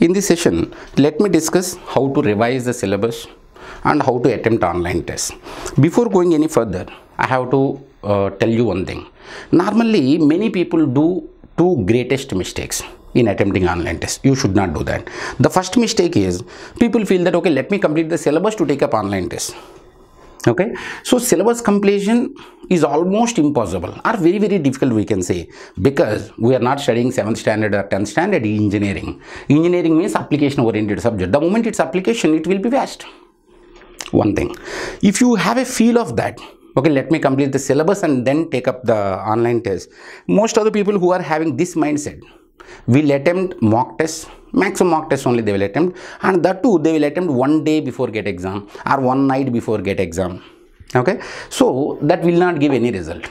In this session, let me discuss how to revise the syllabus and how to attempt online tests. Before going any further, I have to uh, tell you one thing. Normally, many people do two greatest mistakes in attempting online tests. You should not do that. The first mistake is people feel that okay, let me complete the syllabus to take up online tests okay? So syllabus completion is almost impossible or very very difficult we can say because we are not studying 7th standard or 10th standard engineering. Engineering means application oriented subject. The moment it's application it will be vast one thing. If you have a feel of that okay let me complete the syllabus and then take up the online test. Most of the people who are having this mindset will attempt mock tests maximum mock test only they will attempt. And that too they will attempt one day before gate exam or one night before gate exam. Okay? So that will not give any result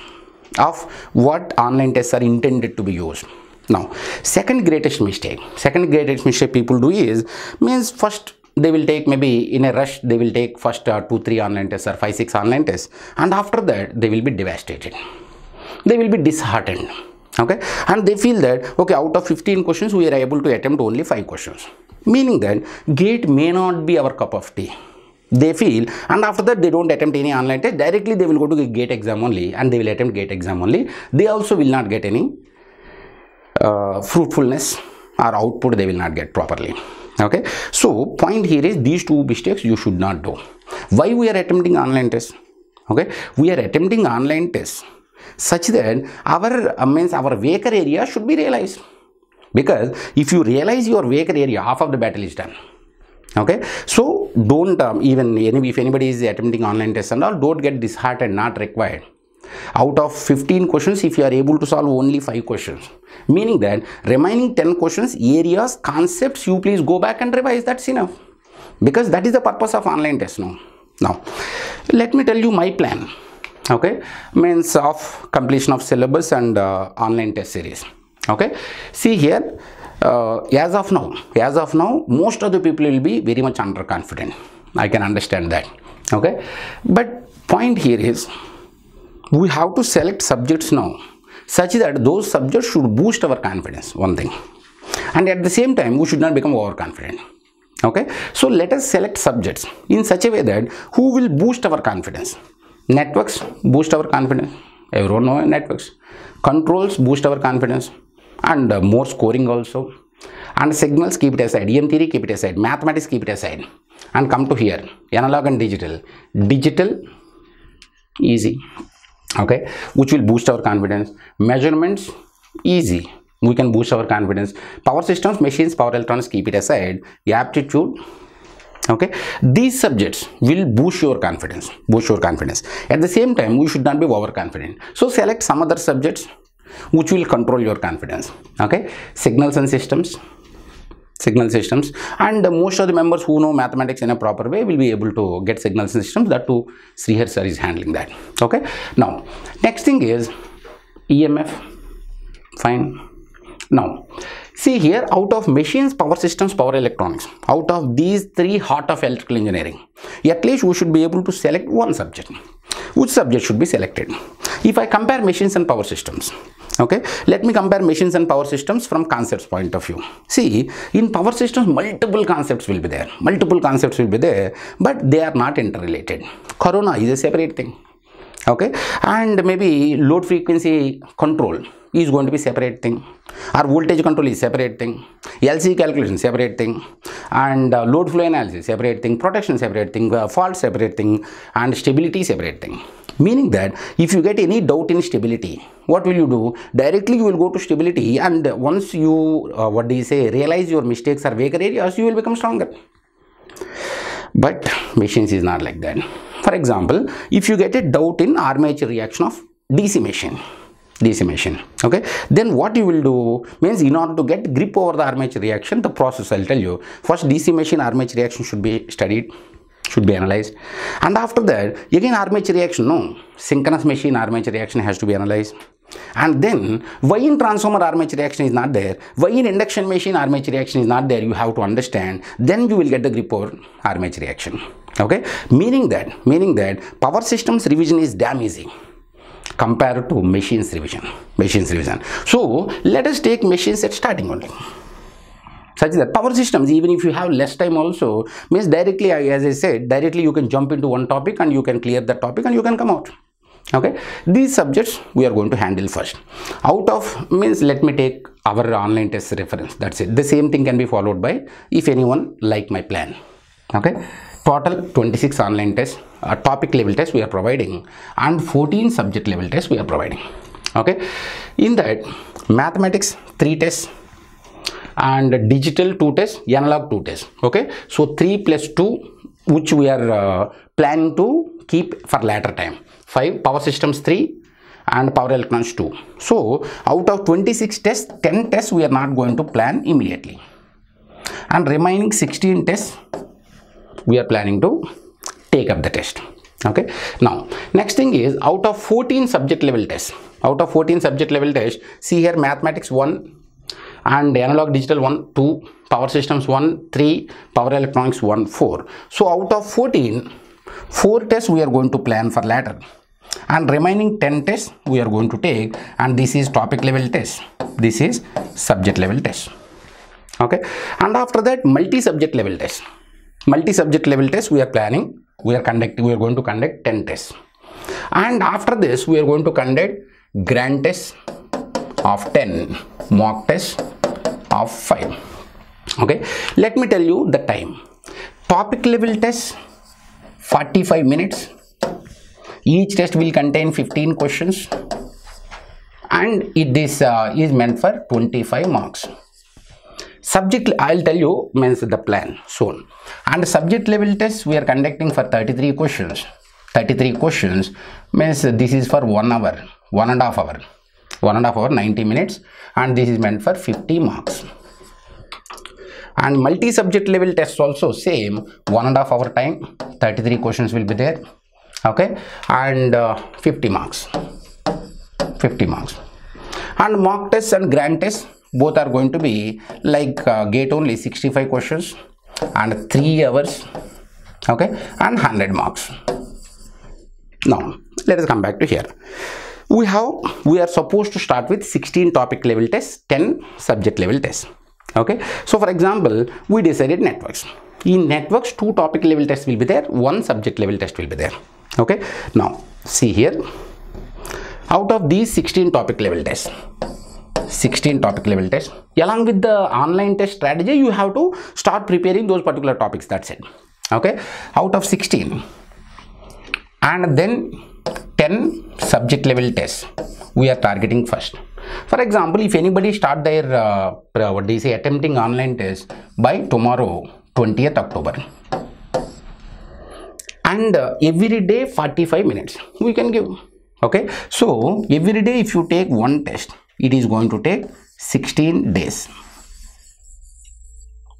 of what online tests are intended to be used. Now second greatest mistake. Second greatest mistake people do is means first they will take maybe in a rush they will take first uh, two three online tests or five six online tests. And after that they will be devastated. They will be disheartened okay? And they feel that okay out of 15 questions we are able to attempt only 5 questions. Meaning that gate may not be our cup of tea. They feel and after that they don't attempt any online test. Directly they will go to the gate exam only and they will attempt gate exam only. They also will not get any uh, fruitfulness or output they will not get properly. Okay? So point here is these two mistakes you should not do. Why we are attempting online test? Okay? We are attempting online tests such that our uh, means our weaker area should be realized. Because if you realize your weaker area half of the battle is done. Okay? So don't um, even if anybody is attempting online tests and all don't get disheartened not required. Out of 15 questions if you are able to solve only 5 questions meaning that remaining 10 questions areas concepts you please go back and revise that's enough. Because that is the purpose of online test now. Now let me tell you my plan okay? Means of completion of syllabus and uh, online test series. Okay? See here uh, as of now as of now most of the people will be very much underconfident. I can understand that. Okay? But point here is we have to select subjects now such that those subjects should boost our confidence one thing. And at the same time we should not become overconfident. Okay? So let us select subjects in such a way that who will boost our confidence networks boost our confidence. Everyone know networks. Controls boost our confidence. And uh, more scoring also. And signals keep it aside. Em theory keep it aside. Mathematics keep it aside. And come to here. Analog and digital. Digital easy. Okay? Which will boost our confidence. Measurements easy. We can boost our confidence. Power systems machines power electronics keep it aside. Aptitude okay? These subjects will boost your confidence boost your confidence. At the same time we should not be overconfident. So select some other subjects which will control your confidence. Okay? Signals and systems signal systems. And most of the members who know mathematics in a proper way will be able to get signals and systems that too Srihar sir is handling that. Okay? Now next thing is EMF fine. Now see here out of machines power systems power electronics. Out of these three heart of electrical engineering. At least we should be able to select one subject. Which subject should be selected? If i compare machines and power systems okay? Let me compare machines and power systems from concepts point of view. See in power systems multiple concepts will be there. Multiple concepts will be there but they are not interrelated. Corona is a separate thing okay? And maybe load frequency control is going to be separate thing. Or voltage control is separate thing. Lc calculation separate thing. And uh, load flow analysis separate thing. Protection separate thing. Uh, fault separate thing. And stability separate thing. Meaning that if you get any doubt in stability what will you do? Directly you will go to stability and once you uh, what do you say realize your mistakes are weaker areas you will become stronger. But machines is not like that. For example if you get a doubt in armature reaction of dc machine dc machine. Okay? Then what you will do means in order to get grip over the armature reaction the process i'll tell you. First dc machine armature reaction should be studied should be analyzed. And after that again armature reaction no. Synchronous machine armature reaction has to be analyzed. And then why in transformer armature reaction is not there? Why in induction machine armature reaction is not there? You have to understand. Then you will get the grip over armature reaction. Okay? Meaning that meaning that power systems revision is damn easy compared to machines revision machines revision. So let us take machines at starting only. Such that power systems even if you have less time also means directly as i said directly you can jump into one topic and you can clear that topic and you can come out. Okay? These subjects we are going to handle first. Out of means let me take our online test reference. That's it. The same thing can be followed by if anyone like my plan. Okay total 26 online tests uh, topic level tests we are providing and 14 subject level tests we are providing. Okay? In that mathematics 3 tests and digital 2 tests analog 2 tests. Okay? So 3 plus 2 which we are uh, planning to keep for later time. 5 power systems 3 and power electronics 2 so out of 26 tests 10 tests we are not going to plan immediately. And remaining 16 tests we are planning to take up the test. Okay? Now next thing is out of 14 subject level tests out of 14 subject level tests see here mathematics 1 and analog digital 1 2 power systems 1 3 power electronics 1 4 so out of 14 4 tests we are going to plan for later. And remaining 10 tests we are going to take and this is topic level test. This is subject level test. Okay? And after that multi subject level test multi subject level test we are planning. We are conducting we are going to conduct 10 tests. And after this we are going to conduct grand test of 10 mock test of 5 okay? Let me tell you the time. Topic level test 45 minutes. Each test will contain 15 questions. And it is, uh, is meant for 25 marks subject i'll tell you means the plan soon. And subject level test we are conducting for 33 questions. 33 questions means this is for one hour one and a half hour. One and a half hour 90 minutes. And this is meant for 50 marks. And multi-subject level tests also same one and a half hour time 33 questions will be there. Okay? And uh, 50 marks. 50 marks. And mock tests and grand tests both are going to be like uh, gate only 65 questions and 3 hours okay and 100 marks. Now let us come back to here. We have we are supposed to start with 16 topic level tests 10 subject level tests okay. So for example we decided networks. In networks two topic level tests will be there one subject level test will be there okay. Now see here. Out of these 16 topic level tests 16 topic level tests along with the online test strategy you have to start preparing those particular topics. That's it. Okay? Out of 16 and then 10 subject level tests we are targeting first. For example if anybody start their uh, what do you say attempting online test by tomorrow 20th october and uh, every day 45 minutes we can give. Okay? So every day if you take one test it is going to take 16 days.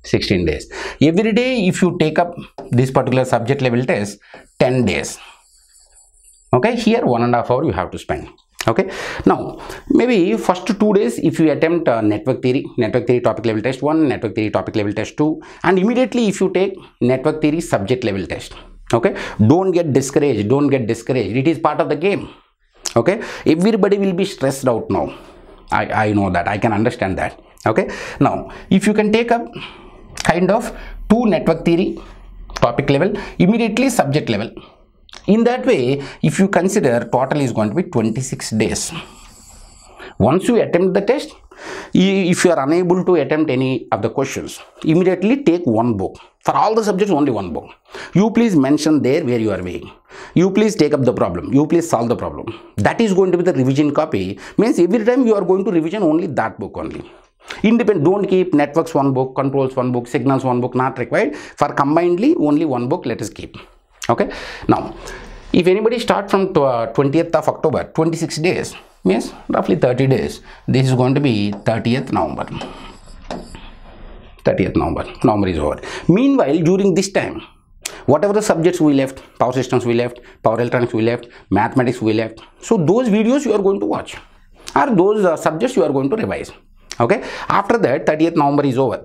16 days. Every day if you take up this particular subject level test 10 days. Okay here one and a half hour you have to spend. Okay now maybe first two days if you attempt uh, network theory network theory topic level test 1 network theory topic level test 2 and immediately if you take network theory subject level test. Okay don't get discouraged don't get discouraged. It is part of the game. Okay everybody will be stressed out now i i know that. I can understand that. Okay? Now if you can take up kind of two network theory topic level immediately subject level. In that way if you consider total is going to be 26 days. Once you attempt the test if you are unable to attempt any of the questions immediately take one book. For all the subjects only one book. You please mention there where you are weighing. You please take up the problem. You please solve the problem. That is going to be the revision copy. Means every time you are going to revision only that book only. Independent don't keep networks one book controls one book signals one book not required. For combinedly only one book let us keep. Okay? Now if anybody start from 20th of october 26 days means roughly 30 days this is going to be 30th november. 30th november. November is over. Meanwhile during this time whatever the subjects we left power systems we left power electronics we left mathematics we left so those videos you are going to watch or those uh, subjects you are going to revise. Okay? After that 30th november is over.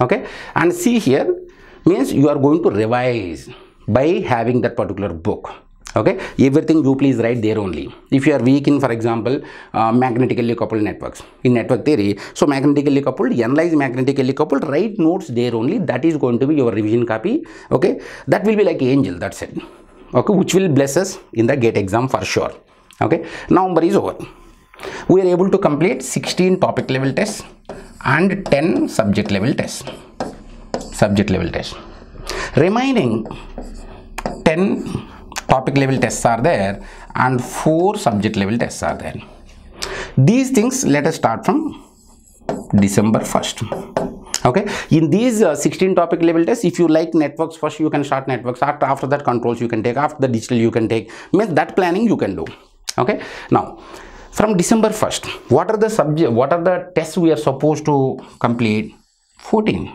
Okay? And see here means you are going to revise by having that particular book okay? Everything you please write there only. If you are weak in for example uh, magnetically coupled networks in network theory so magnetically coupled analyze magnetically coupled write notes there only. That is going to be your revision copy. Okay? That will be like angel that's it. Okay? Which will bless us in the gate exam for sure. Okay? November is over. We are able to complete 16 topic level tests and 10 subject level tests. Subject level tests. Remaining 10 topic level tests are there and 4 subject level tests are there. These things let us start from december 1st okay? In these uh, 16 topic level tests if you like networks first you can start networks. After, after that controls you can take. After the digital you can take. Means that planning you can do. Okay? Now from december 1st what are the subject what are the tests we are supposed to complete? 14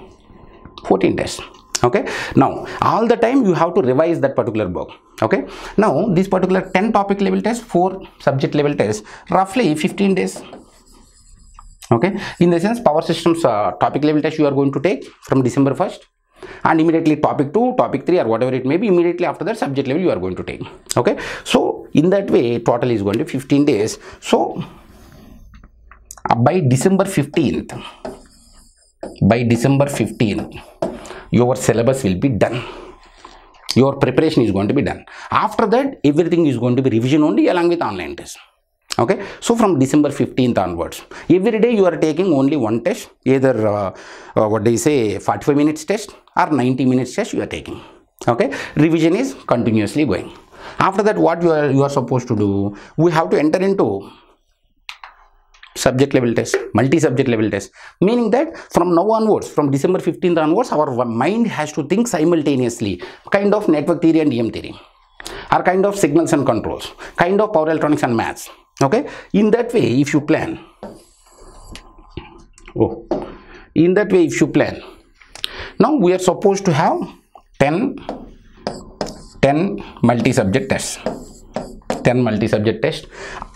14 tests okay? Now all the time you have to revise that particular book. Okay? Now this particular 10 topic level test 4 subject level test roughly 15 days. Okay? In the sense power systems uh, topic level test you are going to take from december 1st and immediately topic 2 topic 3 or whatever it may be immediately after that subject level you are going to take. Okay? So in that way total is going to 15 days. So uh, by december 15th by december 15th your syllabus will be done. Your preparation is going to be done. After that everything is going to be revision only along with online test. Okay? So from december 15th onwards every day you are taking only one test either uh, uh, what do you say 45 minutes test or 90 minutes test you are taking. Okay? Revision is continuously going. After that what you are you are supposed to do? We have to enter into subject level test multi-subject level test. Meaning that from now onwards from december 15th onwards our mind has to think simultaneously. Kind of network theory and em theory. Or kind of signals and controls. Kind of power electronics and maths. Okay? In that way if you plan. Oh. In that way if you plan. Now we are supposed to have 10 10 multi-subject tests. 10 multi-subject tests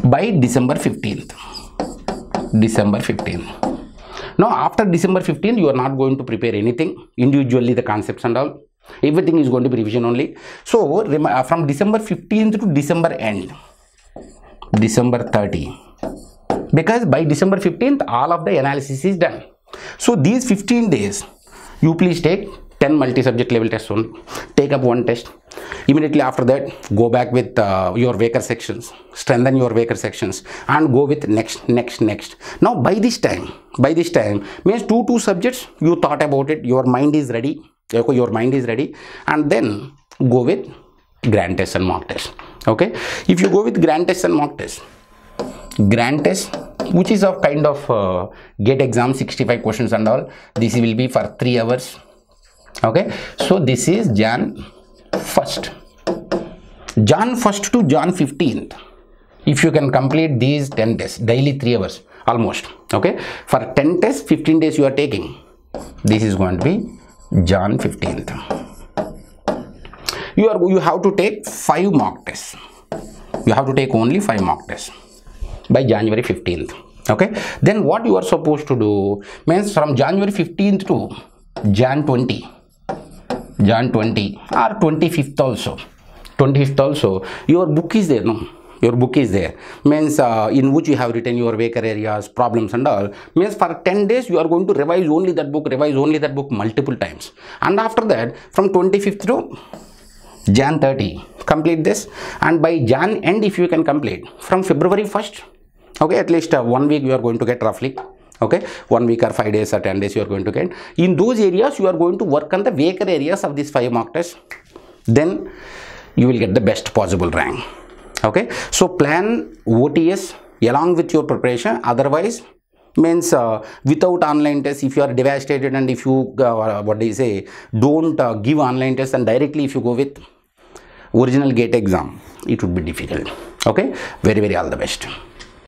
by december 15th December 15th. Now after December 15th, you are not going to prepare anything individually the concepts and all. Everything is going to be revision only. So uh, from December 15th to December end, December 30. Because by December 15th, all of the analysis is done. So these 15 days, you please take 10 multi-subject level tests only. Take up one test. Immediately after that go back with uh, your weaker sections. Strengthen your weaker sections and go with next next next. Now by this time by this time means two two subjects you thought about it your mind is ready your mind is ready and then go with grand test and mock test okay? If you go with grand test and mock test grand test which is of kind of uh, gate exam 65 questions and all this will be for 3 hours okay? So this is jan 1st Jan 1st to Jan 15th if you can complete these 10 tests daily 3 hours almost. Okay? For 10 tests 15 days you are taking. This is going to be Jan 15th you are you have to take 5 mock tests. You have to take only 5 mock tests by January 15th okay? Then what you are supposed to do? Means from January 15th to Jan 20 Jan 20 or 25th also. 25th also your book is there no? Your book is there. Means uh, in which you have written your weaker areas problems and all. Means for 10 days you are going to revise only that book revise only that book multiple times. And after that from 25th to jan 30 complete this. And by jan end if you can complete from february 1st okay at least uh, one week you are going to get roughly okay? One week or five days or 10 days you are going to get. In those areas you are going to work on the weaker areas of this five mock test then you will get the best possible rank. Okay? So plan ots along with your preparation. Otherwise means uh, without online test if you are devastated and if you uh, what do you say don't uh, give online test and directly if you go with original gate exam it would be difficult. Okay? Very very all the best